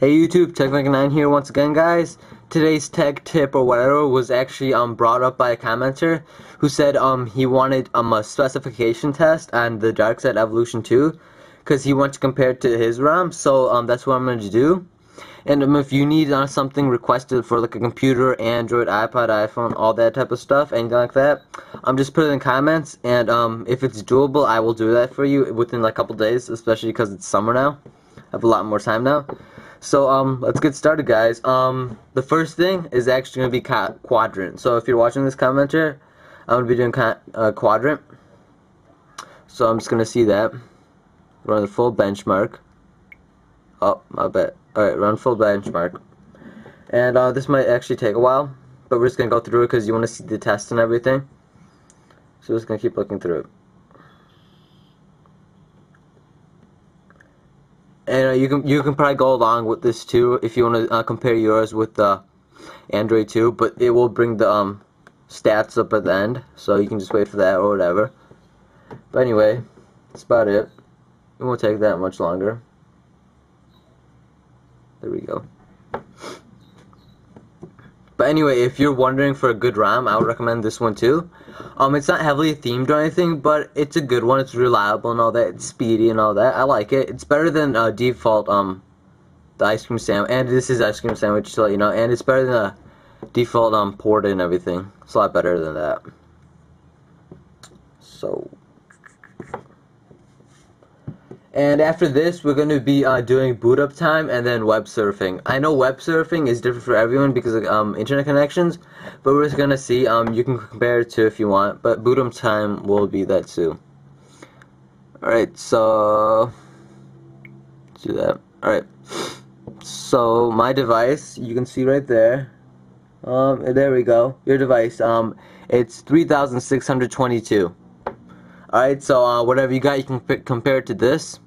Hey YouTube, TechFanatic9 here once again guys. Today's tech tip or whatever was actually um brought up by a commenter who said um he wanted um a specification test on the Darkside Evolution 2 because he wants to compare it to his ROM so um that's what I'm going to do. And um, if you need uh, something requested for like a computer, Android, iPod, iPhone, all that type of stuff, anything like that, um, just put it in comments. And um, if it's doable, I will do that for you within like a couple days, especially because it's summer now. I have a lot more time now. So um, let's get started, guys. Um, the first thing is actually gonna be quadrant. So if you're watching this commenter, I'm gonna be doing uh, quadrant. So I'm just gonna see that. Run the full benchmark. Oh, my bad. Alright, run full benchmark. And uh, this might actually take a while, but we're just gonna go through it because you want to see the test and everything. So we're just gonna keep looking through it. and uh, you can you can probably go along with this too if you want to uh, compare yours with the Android 2 but it will bring the um, stats up at the end so you can just wait for that or whatever but anyway that's about it it won't take that much longer there we go but anyway, if you're wondering for a good ROM, I would recommend this one too. Um, it's not heavily themed or anything, but it's a good one. It's reliable and all that. It's speedy and all that. I like it. It's better than uh, default um, the ice cream sandwich. And this is ice cream sandwich to let you know. And it's better than the default um port and everything. It's a lot better than that. So and after this, we're going to be uh, doing boot up time and then web surfing. I know web surfing is different for everyone because of um, internet connections, but we're just going to see. Um, you can compare it to if you want, but boot up time will be that too. Alright, so let's do that. Alright, so my device, you can see right there. Um, there we go. Your device. Um, it's 3,622. Alright, so uh, whatever you got, you can compare it to this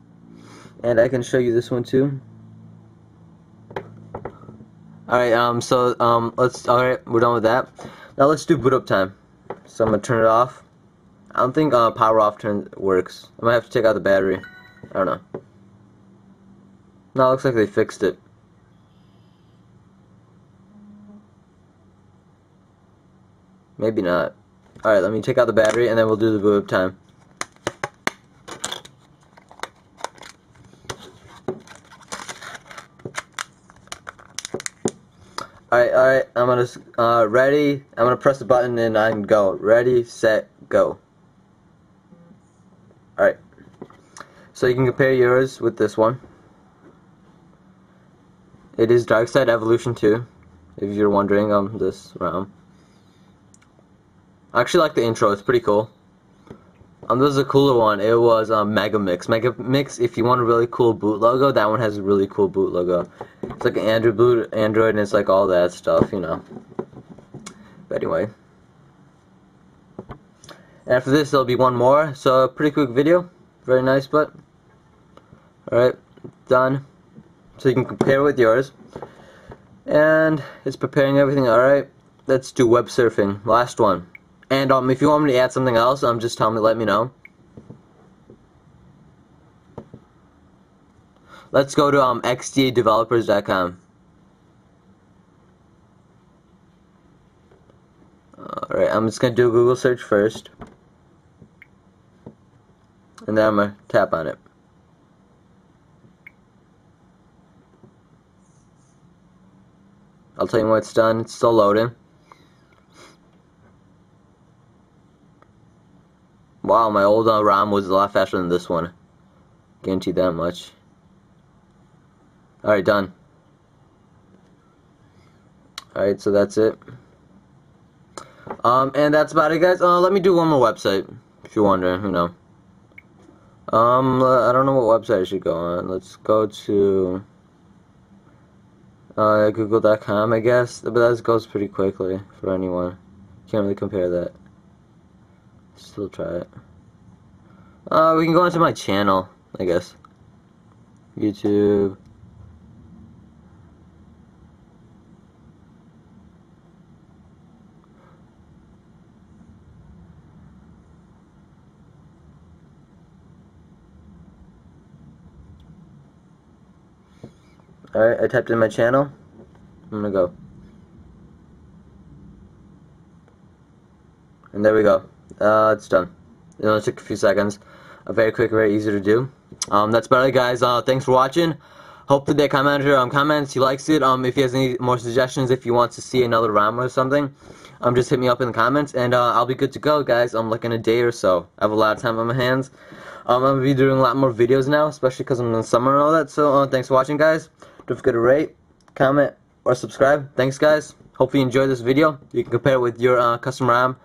and I can show you this one too. Alright um so um let's alright we're done with that. Now let's do boot up time. So I'm gonna turn it off. I don't think uh, power off turn works. I might have to take out the battery. I don't know. No it looks like they fixed it. Maybe not. Alright let me take out the battery and then we'll do the boot up time Alright, alright, I'm gonna, uh, ready, I'm gonna press the button and I can go. Ready, set, go. Alright. So you can compare yours with this one. It is Darkside Evolution 2, if you're wondering, um, this ROM. I actually like the intro, it's pretty cool. Um, this is a cooler one. It was um, Mega Mix. if you want a really cool boot logo, that one has a really cool boot logo. It's like an Android boot, Android, and it's like all that stuff, you know. But anyway. After this, there'll be one more. So, a pretty quick video. Very nice, but. Alright, done. So you can compare with yours. And it's preparing everything. Alright, let's do web surfing. Last one. And um, if you want me to add something else, um, just tell me, let me know. Let's go to um, xdadevelopers.com. Alright, I'm just going to do a Google search first. And then I'm going to tap on it. I'll tell you when it's done. It's still loading. Wow, my old uh, ROM was a lot faster than this one. Guarantee that much. Alright, done. Alright, so that's it. Um, and that's about it, guys. Uh, let me do one more website, if you're wondering, you know. Um, I don't know what website I should go on. Let's go to uh, google.com, I guess. But that goes pretty quickly for anyone. Can't really compare that. Still try it. Uh, we can go onto my channel, I guess. YouTube. Alright, I typed in my channel. I'm gonna go. And there we go. Uh, it's done. It only took a few seconds. A very quick, very easy to do. Um, that's about it, guys. Uh, thanks for watching. Hope the commenter um, comments, he likes it. Um, if he has any more suggestions, if he wants to see another ROM or something, um, just hit me up in the comments, and uh, I'll be good to go, guys. I'm like in a day or so. I have a lot of time on my hands. Um, I'm gonna be doing a lot more videos now, especially because I'm in the summer and all that. So, uh, thanks for watching, guys. Don't forget to rate, comment, or subscribe. Thanks, guys. Hope you enjoyed this video. You can compare it with your uh, custom ROM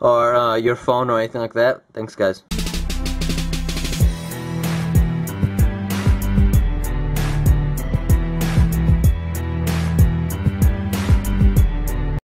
or uh, your phone or anything like that. Thanks, guys.